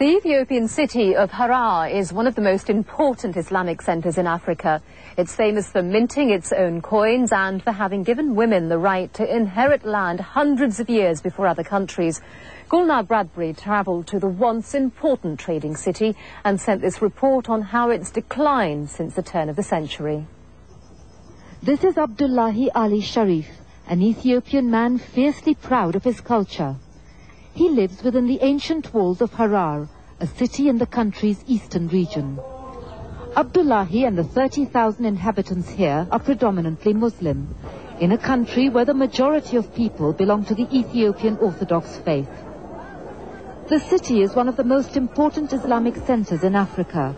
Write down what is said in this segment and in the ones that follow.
The Ethiopian city of Harar is one of the most important Islamic centers in Africa. It's famous for minting its own coins and for having given women the right to inherit land hundreds of years before other countries. Gulnar Bradbury travelled to the once important trading city and sent this report on how it's declined since the turn of the century. This is Abdullahi Ali Sharif, an Ethiopian man fiercely proud of his culture. He lives within the ancient walls of Harar, a city in the country's eastern region. Abdullahi and the 30,000 inhabitants here are predominantly Muslim, in a country where the majority of people belong to the Ethiopian Orthodox faith. The city is one of the most important Islamic centers in Africa.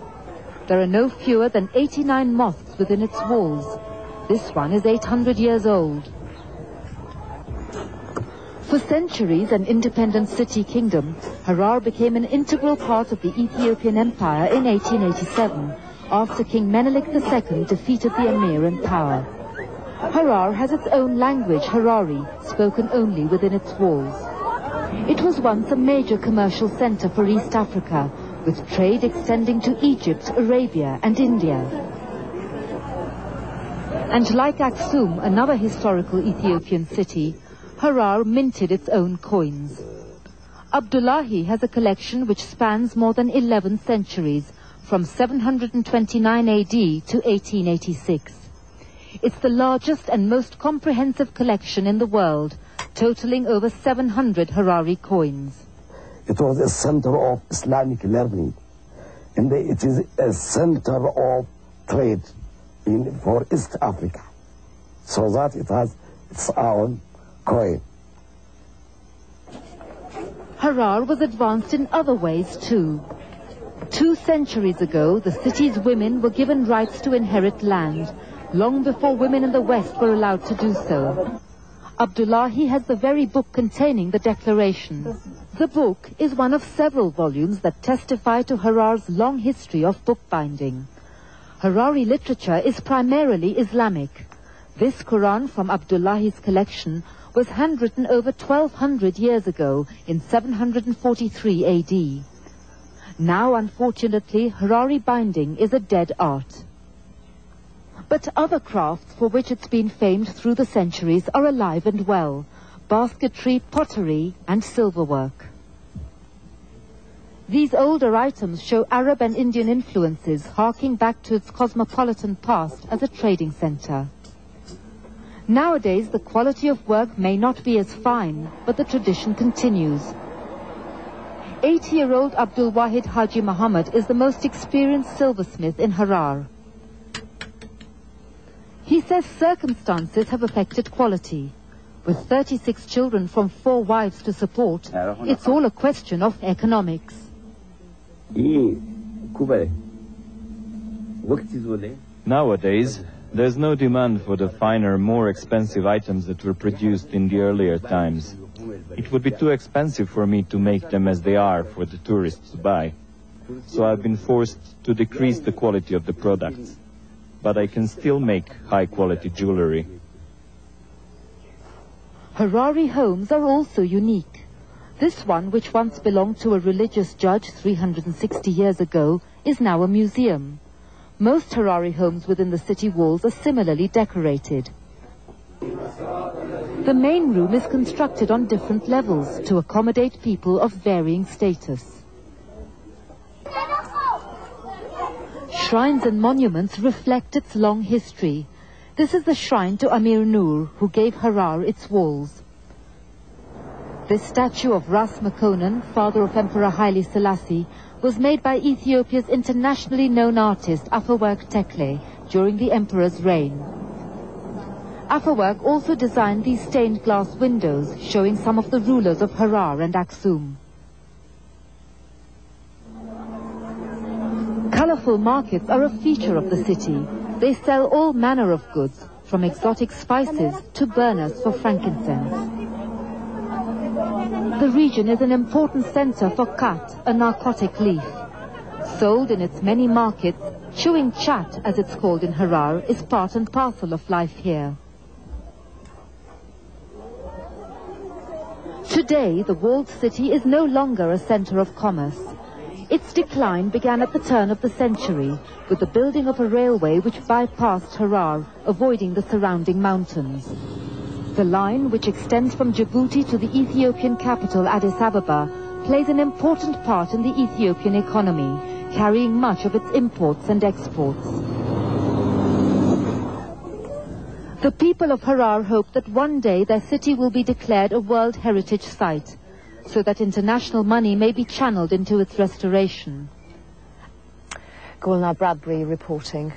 There are no fewer than 89 mosques within its walls. This one is 800 years old. For centuries an independent city kingdom, Harar became an integral part of the Ethiopian Empire in 1887 after King Menelik II defeated the emir in power. Harar has its own language, Harari, spoken only within its walls. It was once a major commercial center for East Africa, with trade extending to Egypt, Arabia and India. And like Aksum, another historical Ethiopian city, Harar minted its own coins. Abdullahi has a collection which spans more than 11 centuries, from 729 AD to 1886. It's the largest and most comprehensive collection in the world, totaling over 700 Harari coins. It was a center of Islamic learning, and it is a center of trade in, for East Africa, so that it has its own coin. Harar was advanced in other ways too. Two centuries ago, the city's women were given rights to inherit land, long before women in the West were allowed to do so. Abdullahi has the very book containing the declaration. The book is one of several volumes that testify to Harar's long history of bookbinding. Harari literature is primarily Islamic. This Quran from Abdullahi's collection was handwritten over 1200 years ago in 743 AD. Now, unfortunately, Harari binding is a dead art. But other crafts for which it's been famed through the centuries are alive and well. Basketry, pottery, and silverwork. These older items show Arab and Indian influences harking back to its cosmopolitan past as a trading center. Nowadays, the quality of work may not be as fine, but the tradition continues. 80-year-old Abdul Wahid Haji Muhammad is the most experienced silversmith in Harar. He says circumstances have affected quality. With 36 children from four wives to support, it's all a question of economics. Nowadays, there's no demand for the finer, more expensive items that were produced in the earlier times. It would be too expensive for me to make them as they are for the tourists to buy. So I've been forced to decrease the quality of the products. But I can still make high quality jewelry. Harari homes are also unique. This one, which once belonged to a religious judge 360 years ago, is now a museum. Most Harari homes within the city walls are similarly decorated. The main room is constructed on different levels to accommodate people of varying status. Shrines and monuments reflect its long history. This is the shrine to Amir Nur, who gave Harar its walls. This statue of Ras Makonnen, father of Emperor Haile Selassie, was made by Ethiopia's internationally known artist Afewerk Tekle during the emperor's reign. Afewerk also designed these stained glass windows showing some of the rulers of Harar and Aksum. Colorful markets are a feature of the city. They sell all manner of goods, from exotic spices to burners for frankincense. The region is an important center for khat, a narcotic leaf. Sold in its many markets, chewing chat, as it's called in Harar, is part and parcel of life here. Today, the walled city is no longer a center of commerce. Its decline began at the turn of the century with the building of a railway which bypassed Harar, avoiding the surrounding mountains. The line, which extends from Djibouti to the Ethiopian capital Addis Ababa, plays an important part in the Ethiopian economy, carrying much of its imports and exports. The people of Harar hope that one day their city will be declared a World Heritage Site, so that international money may be channeled into its restoration. Gulnar Bradbury reporting.